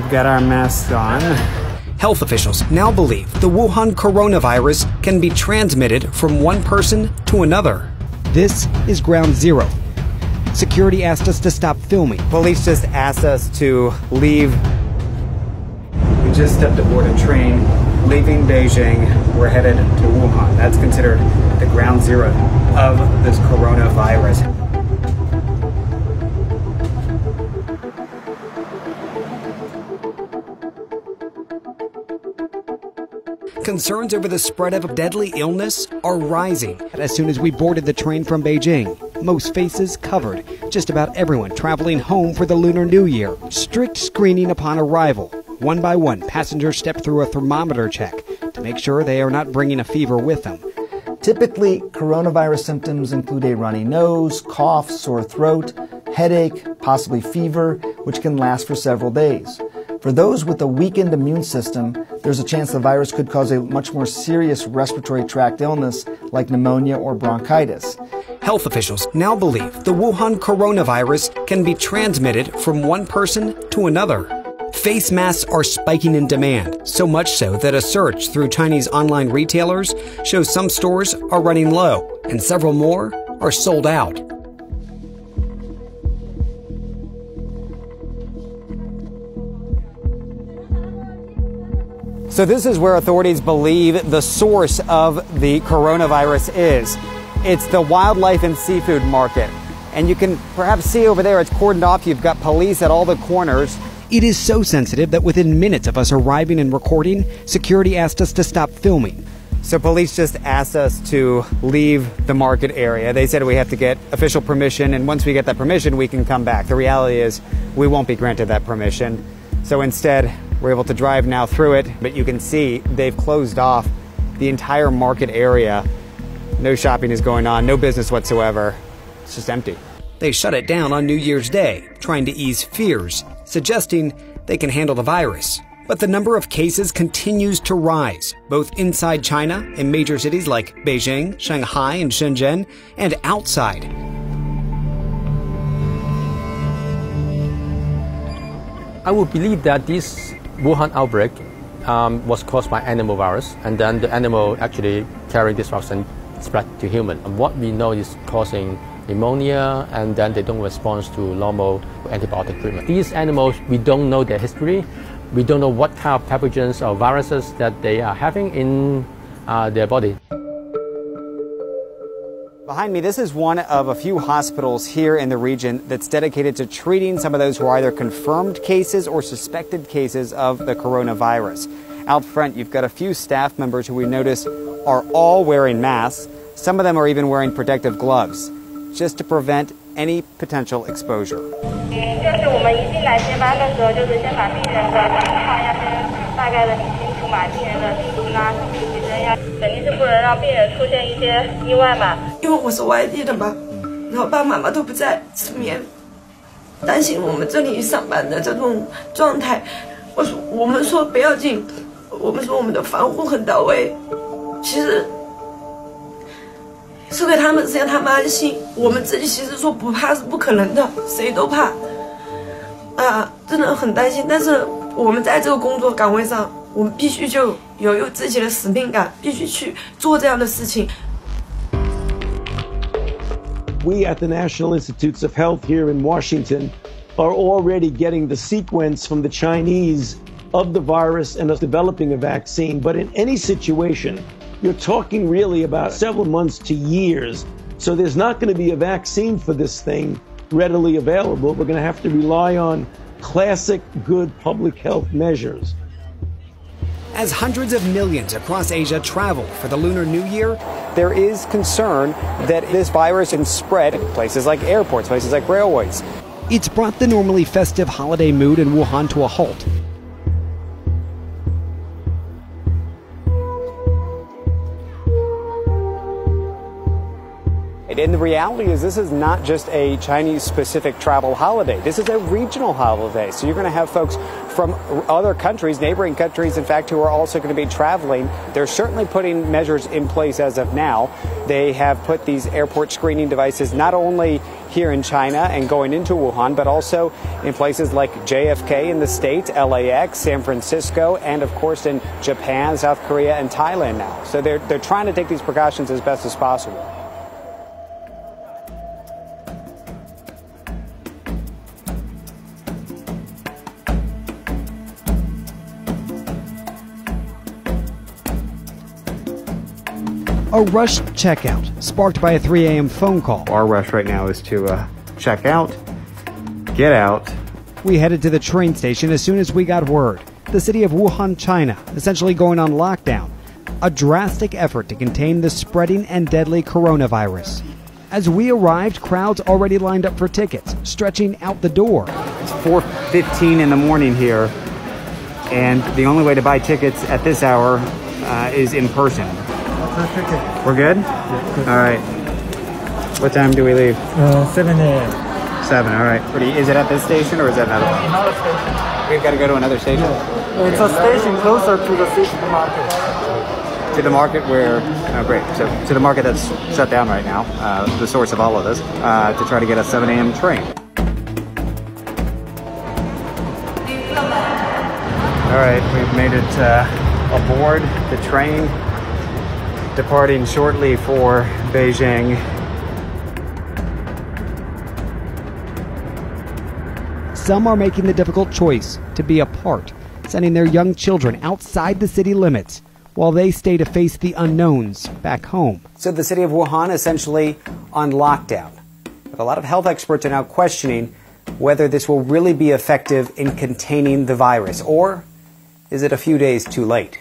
We've got our masks on. Health officials now believe the Wuhan coronavirus can be transmitted from one person to another. This is ground zero. Security asked us to stop filming. Police just asked us to leave. We just stepped aboard a train leaving Beijing. We're headed to Wuhan. That's considered the ground zero of this coronavirus. Concerns over the spread of a deadly illness are rising. As soon as we boarded the train from Beijing, most faces covered, just about everyone traveling home for the Lunar New Year. Strict screening upon arrival. One by one, passengers step through a thermometer check to make sure they are not bringing a fever with them. Typically, coronavirus symptoms include a runny nose, cough, sore throat, headache, possibly fever, which can last for several days. For those with a weakened immune system, there's a chance the virus could cause a much more serious respiratory tract illness like pneumonia or bronchitis. Health officials now believe the Wuhan coronavirus can be transmitted from one person to another. Face masks are spiking in demand, so much so that a search through Chinese online retailers shows some stores are running low and several more are sold out. So, this is where authorities believe the source of the coronavirus is. It's the wildlife and seafood market. And you can perhaps see over there it's cordoned off. You've got police at all the corners. It is so sensitive that within minutes of us arriving and recording, security asked us to stop filming. So police just asked us to leave the market area. They said we have to get official permission, and once we get that permission, we can come back. The reality is we won't be granted that permission. So instead, we're able to drive now through it, but you can see they've closed off the entire market area. No shopping is going on, no business whatsoever. It's just empty. They shut it down on New Year's Day, trying to ease fears, suggesting they can handle the virus. But the number of cases continues to rise, both inside China in major cities like Beijing, Shanghai, and Shenzhen, and outside. I would believe that this Wuhan outbreak um, was caused by animal virus, and then the animal actually carried this virus and spread to human. And what we know is causing pneumonia, and then they don't respond to normal antibiotic treatment. These animals, we don't know their history. We don't know what kind of pathogens or viruses that they are having in uh, their body. Behind me, this is one of a few hospitals here in the region that's dedicated to treating some of those who are either confirmed cases or suspected cases of the coronavirus. Out front, you've got a few staff members who we notice are all wearing masks. Some of them are even wearing protective gloves just to prevent any potential exposure. 哎呀肯定是不能让病人出现一些意外嘛。因为我是外地的嘛然后爸爸妈妈都不在身边担心我们这里上班的这种状态。我说我们说不要紧我们说我们的防护很到位。其实是给他们是让他们安心我们自己其实说不怕是不可能的谁都怕。啊真的很担心但是我们在这个工作岗位上我们必须就有有自己的使命感，必须去做这样的事情。We at the National Institutes of Health here in Washington are already getting the sequence from the Chinese of the virus and of developing a vaccine. But in any situation, you're talking really about several months to years. So there's not going to be a vaccine for this thing readily available. We're going to have to rely on classic good public health measures. As hundreds of millions across Asia travel for the Lunar New Year, there is concern that this virus can spread in places like airports, places like railways. It's brought the normally festive holiday mood in Wuhan to a halt. And the reality is, this is not just a Chinese specific travel holiday. This is a regional holiday. So you're going to have folks from other countries, neighboring countries, in fact, who are also going to be traveling. They're certainly putting measures in place as of now. They have put these airport screening devices not only here in China and going into Wuhan, but also in places like JFK in the States, LAX, San Francisco, and of course in Japan, South Korea, and Thailand now. So they're, they're trying to take these precautions as best as possible. A rushed checkout sparked by a 3 a.m. phone call. Our rush right now is to uh, check out, get out. We headed to the train station as soon as we got word. The city of Wuhan, China, essentially going on lockdown. A drastic effort to contain the spreading and deadly coronavirus. As we arrived, crowds already lined up for tickets, stretching out the door. It's 4:15 in the morning here, and the only way to buy tickets at this hour uh, is in person. We're good? All right. What time do we leave? Uh, 7 a.m. Seven. All right. You, is it at this station or is that another one? Another station. We've got to go to another station. It's a station closer to the city market. To the market where, oh great, so to the market that's shut down right now, uh, the source of all of this, uh, to try to get a 7 a.m. train. All right, we've made it uh, aboard the train, departing shortly for Beijing. Some are making the difficult choice to be apart, sending their young children outside the city limits while they stay to face the unknowns back home. So the city of Wuhan essentially on lockdown. But a lot of health experts are now questioning whether this will really be effective in containing the virus, or is it a few days too late?